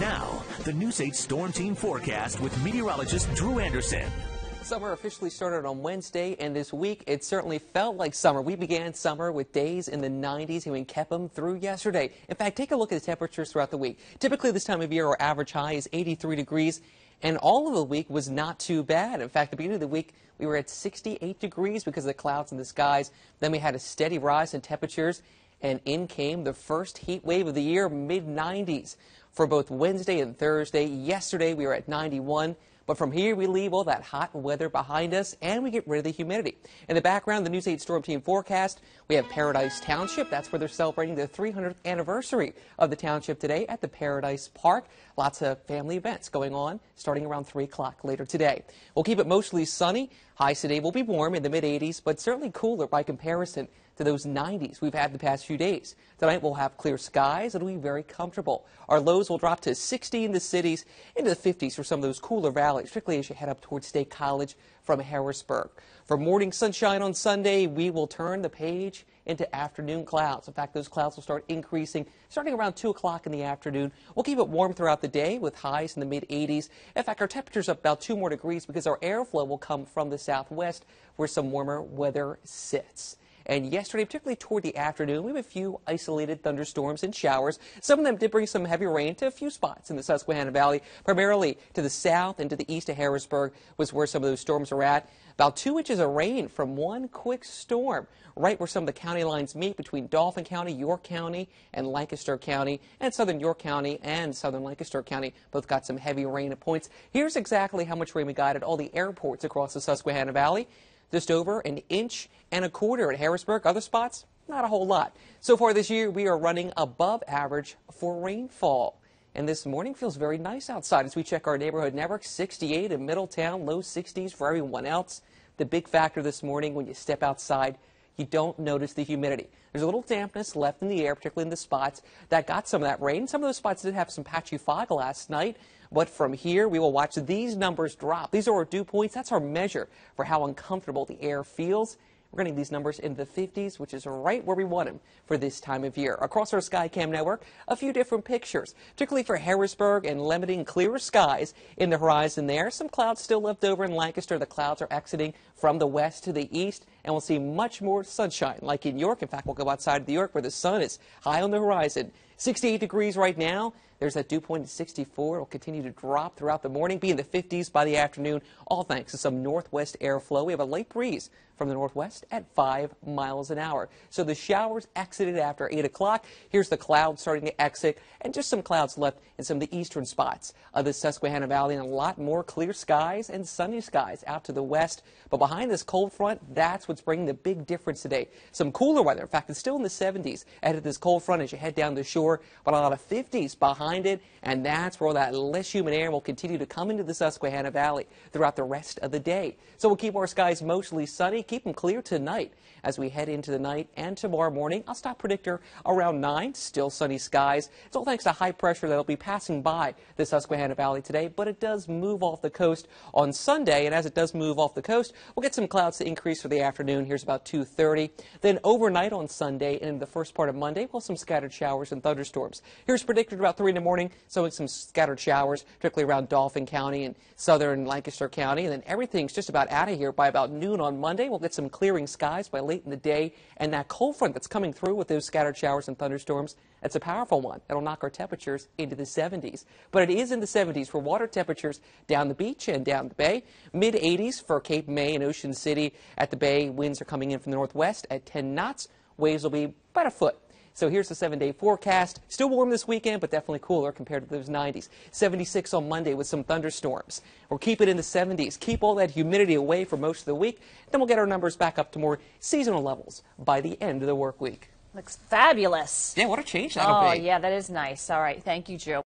Now, the News 8 Storm Team forecast with meteorologist Drew Anderson. Summer officially started on Wednesday, and this week it certainly felt like summer. We began summer with days in the 90s, and we kept them through yesterday. In fact, take a look at the temperatures throughout the week. Typically, this time of year, our average high is 83 degrees, and all of the week was not too bad. In fact, the beginning of the week, we were at 68 degrees because of the clouds in the skies. Then we had a steady rise in temperatures, and in came the first heat wave of the year, mid 90s for both Wednesday and Thursday. Yesterday we were at 91. But from here, we leave all that hot weather behind us and we get rid of the humidity. In the background, the News 8 Storm Team forecast, we have Paradise Township. That's where they're celebrating the 300th anniversary of the township today at the Paradise Park. Lots of family events going on starting around 3 o'clock later today. We'll keep it mostly sunny. Highs today will be warm in the mid 80s, but certainly cooler by comparison to those 90s we've had the past few days. Tonight we'll have clear skies. It'll be very comfortable. Our lows will drop to 60 in the cities, into the 50s for some of those cooler valleys, particularly as you head up towards State College from Harrisburg. For morning sunshine on Sunday, we will turn the page into afternoon clouds. In fact, those clouds will start increasing starting around 2 o'clock in the afternoon. We'll keep it warm throughout the day with highs in the mid 80s. In fact, our temperature's up about 2 more degrees because our airflow will come from the southwest where some warmer weather sits. And yesterday, particularly toward the afternoon, we have a few isolated thunderstorms and showers. Some of them did bring some heavy rain to a few spots in the Susquehanna Valley, primarily to the south and to the east of Harrisburg was where some of those storms were at. About two inches of rain from one quick storm, right where some of the county lines meet between Dauphin County, York County, and Lancaster County, and southern York County and southern Lancaster County both got some heavy rain at points. Here's exactly how much rain we got at all the airports across the Susquehanna Valley just over an inch and a quarter at Harrisburg. Other spots, not a whole lot. So far this year, we are running above average for rainfall. And this morning feels very nice outside as we check our neighborhood network. 68 in Middletown, low 60s for everyone else. The big factor this morning when you step outside, you don't notice the humidity. There's a little dampness left in the air, particularly in the spots that got some of that rain. Some of those spots did have some patchy fog last night. But from here, we will watch these numbers drop. These are our dew points. That's our measure for how uncomfortable the air feels. We're getting these numbers in the 50s, which is right where we want them for this time of year. Across our Skycam network, a few different pictures, particularly for Harrisburg and limiting clearer skies in the horizon there. Some clouds still left over in Lancaster. The clouds are exiting from the west to the east, and we'll see much more sunshine, like in York. In fact, we'll go outside of York where the sun is high on the horizon. 68 degrees right now. There's that dew point at 64. It'll continue to drop throughout the morning, be in the 50s by the afternoon, all thanks to some northwest airflow. We have a light breeze from the northwest at 5 miles an hour. So the showers exited after 8 o'clock. Here's the clouds starting to exit, and just some clouds left in some of the eastern spots of the Susquehanna Valley, and a lot more clear skies and sunny skies out to the west. But behind this cold front, that's what's bringing the big difference today. Some cooler weather. In fact, it's still in the 70s ahead of this cold front as you head down the shore, but a lot of 50s behind it, and that's where that less humid air will continue to come into the Susquehanna Valley throughout the rest of the day. So we'll keep our skies mostly sunny keep them clear tonight as we head into the night and tomorrow morning. I'll stop predictor around 9. Still sunny skies. It's all thanks to high pressure that will be passing by the Susquehanna Valley today, but it does move off the coast on Sunday. And as it does move off the coast, we'll get some clouds to increase for the afternoon. Here's about 2.30. Then overnight on Sunday and in the first part of Monday, we'll have some scattered showers and thunderstorms. Here's predicted about 3 in the morning, so some scattered showers, particularly around Dauphin County and southern Lancaster County. And then everything's just about out of here by about noon on Monday. We'll get some clearing skies by late in the day. And that cold front that's coming through with those scattered showers and thunderstorms, it's a powerful one. It'll knock our temperatures into the 70s. But it is in the 70s for water temperatures down the beach and down the bay. Mid 80s for Cape May and Ocean City. At the bay, winds are coming in from the northwest at 10 knots. Waves will be about a foot. So here's the seven day forecast. Still warm this weekend, but definitely cooler compared to those 90s. 76 on Monday with some thunderstorms. We'll keep it in the 70s. Keep all that humidity away for most of the week. Then we'll get our numbers back up to more seasonal levels by the end of the work week. Looks fabulous. Yeah, what a change that'll oh, be. yeah, that is nice. All right. Thank you, Joe.